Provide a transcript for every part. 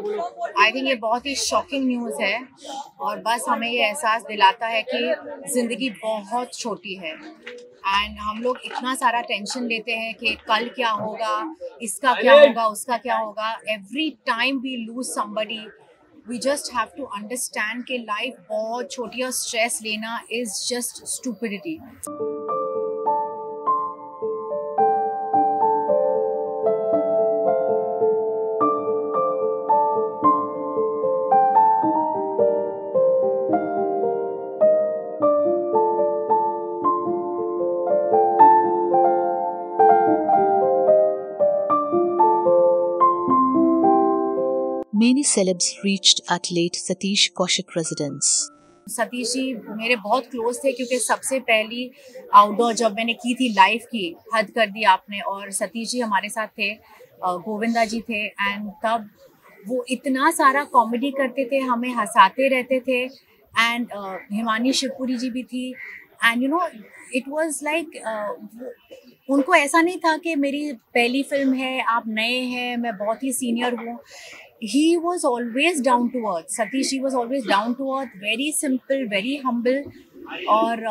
I think ये बहुत ही shocking news है और बस हमें ये एहसास दिलाता है कि ज़िंदगी बहुत छोटी है। एंड हम लोग इतना सारा टेंशन लेते हैं कि कल क्या होगा इसका क्या होगा उसका क्या होगा। Every time we lose somebody we just have to understand कि लाइफ बहुत छोटी और स्ट्रेस लेना is just stupidity Many celebs reached at late Satish Kaushik residence. Satish ji मेरे बहुत क्लोज थे क्योंकि सबसे पहली आउटडोर जब मैंने की थी लाइफ की, हद कर दी आपने और सतीश जी हमारे साथ थे गोविंदा जी थे एंड तब वो इतना सारा कॉमेडी करते थे, हमें हंसाते रहते थे एंड हिमानी शिवपुरी जी भी थी and you know it was like उनको ऐसा नहीं था कि मेरी पहली फ़िल्म है, आप नए हैं, मैं बहुत ही सीनियर हूँ he was always down to earth. Satish he was always down to earth, very simple, very humble. और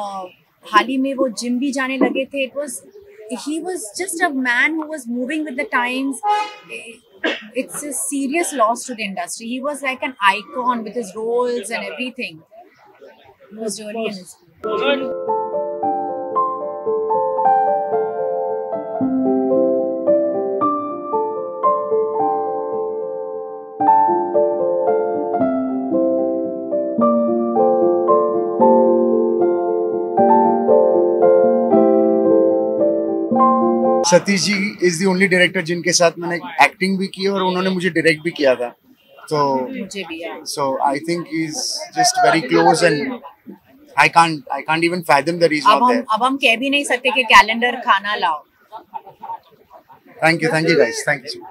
हाल ही में वो जिम भी जाने लगे थे it was he was just a man who was moving with the times it's a serious loss to the industry. He was like an icon with his roles and everything. He was really an Satish ji is the only director जिनके साथ मैंने acting भी की और उन्होंने मुझे direct भी किया था। तो मुझे भी so I think is just very close and I can't I can't even fathom the reason अब हम अब हम कह भी नहीं सकते कि कैलेंडर खाना लाओ। Thank you thank you guys thank you